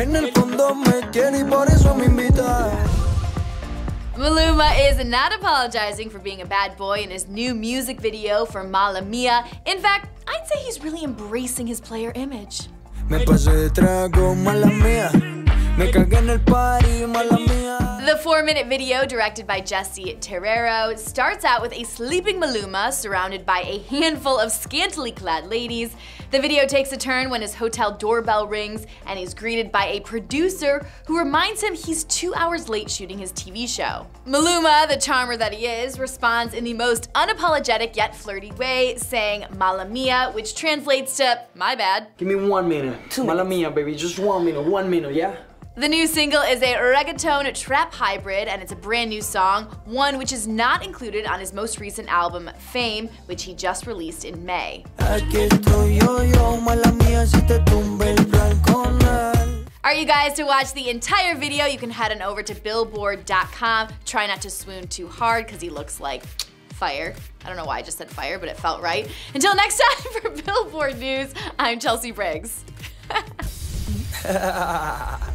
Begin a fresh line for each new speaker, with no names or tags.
En el fondo me quiere y por eso me invita.
Maluma is not apologizing for being a bad boy in his new music video for Mala Mia. In fact, I'd say he's really embracing his player image.
Me pasé de trago, mala mía. Me cagué en el party, mala mía.
The four minute video, directed by Jesse Terrero, starts out with a sleeping Maluma surrounded by a handful of scantily clad ladies. The video takes a turn when his hotel doorbell rings and he's greeted by a producer who reminds him he's two hours late shooting his TV show. Maluma, the charmer that he is, responds in the most unapologetic yet flirty way, saying Mala Mia, which translates to my bad.
Give me one minute. Two Mala mía, baby. Just one minute. One minute, yeah?
The new single is a reggaeton trap hybrid and it's a brand new song, one which is not included on his most recent album, Fame, which he just released in May.
Aquí estoy yo, yo, mala mía, si te tumbe el plan con él.
Are you guys to watch the entire video? You can head on over to billboard.com. Try not to swoon too hard because he looks like fire. I don't know why I just said fire, but it felt right. Until next time for Billboard News, I'm Chelsea Briggs.